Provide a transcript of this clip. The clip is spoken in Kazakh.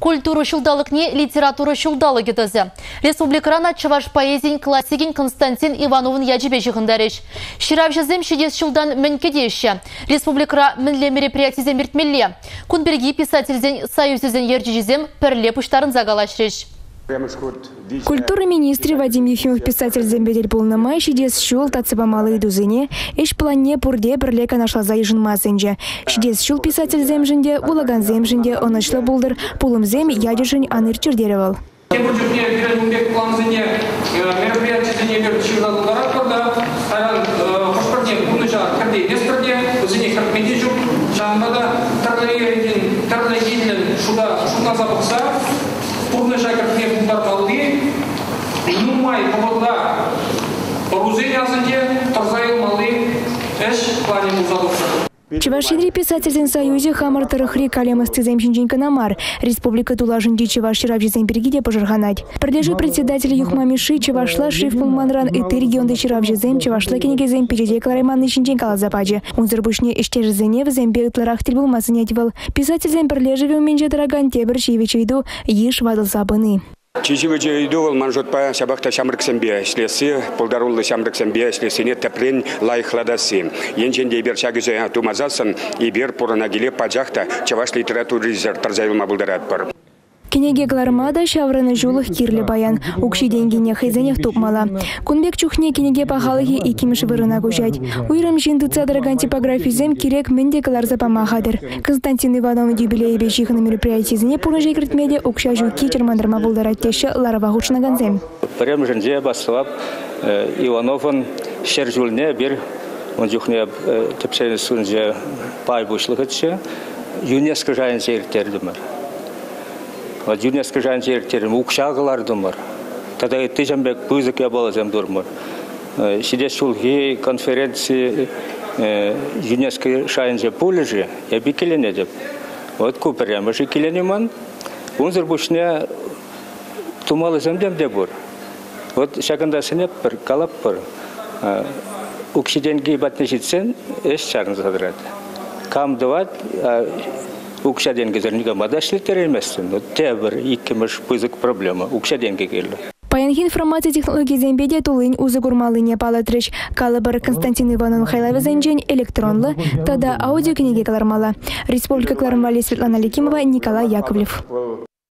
Культура шулдалық не литература шулдалы кетізі. Республикарана чаваш поэзин классигин Константин Ивановын яджибе жығындарыш. Ширав жазым шедес шулдан мінкедеші. Республикара мінле мероприятизен мертмелле. Кунберги писательзен союзізен ержижізем пірле пұштарын загалашреш. Культура министрі Вадим Ефимов писатель зембедель полномай шидес шул тацыба малый дузыне, эш планне пурде бірлека нашла заижынма зенже. Шидес шул писатель земжінде, улаган земжінде онышлы булдыр, пулым зем ядежын аныр чердеревал. Тірлігін шуда, шуда забықса, малды, нумай бұғыда оружие язынде, тұрзайыл малды, әш плане бұзалықса. Чевашидри писательзен союзе хамар тарахри калемысты земшинжин канамар. Республика тулажынди чеваш чиравжизен бергиде пожарганать. Прилежи председатель Юхма Миши чевашла шриф пулманран и ты регионды чиравжизем чевашла кенегезем пижеде кларайманны шинжин калазападжи. Унзыр бушне иштежизене в зембе ытларах тил булмасын етивал. Писательзен прилежи менже дороган тебір шивичейду еш вадыл забыны. Чичивиче идувал манжотпа сабахта шамрыксембе шлеси, полдарулы шамрыксембе шлесине теплен лайхладаси. Енченде бер чагызе тумазасын, и бер пуранагиле паджахта чаваш литературизер тарзайылма булдарат бар. Кенеге глармада шавраны жулых кирлі баян. Укши денгене хайзенев тупмала. Кунбек чухне кенеге пахалығы икиміш вырына гужать. Уйрам жинду цадраган типографизем кирек менде калар запамахадыр. Константин Иванов юбилей бешихны мероприятизіне пурыжей кіртмеде укша жуки чермандырма булдарат теші ларава хучнаганзем. Прям жінже басылап Ивановын шер жүліне бір он жүхне тепсені сүнже пай бұшлығы ЮНЕСКО жайын зертердімір. ЮНЕСКО жан жертерим укшагылар думар. Тада етті жамбек бузык я балазам дурмар. Сидес шулхи конференции ЮНЕСКО шайын же пулежи, я бикелене деп. Вот куперем, оши келенеман, унзыр бушне тумалы земдем де бур. Вот шагында сенеп бір, калап бір. Укшиденги батне житсен, эш чарын задырады. Кам дават, укшаден кезернига мадашлы тереместен. Тебір иккіміш пызык проблема. Укшаденге келді. Паянхи информация технологии зембеде тулын узы гурмалыне палатрыш. Калыбыр Константин Иванов Хайлавы зенжен электронлы, тада аудио книги калармала. Республика Клармали Светлана Ликимова, Николай Яковлев.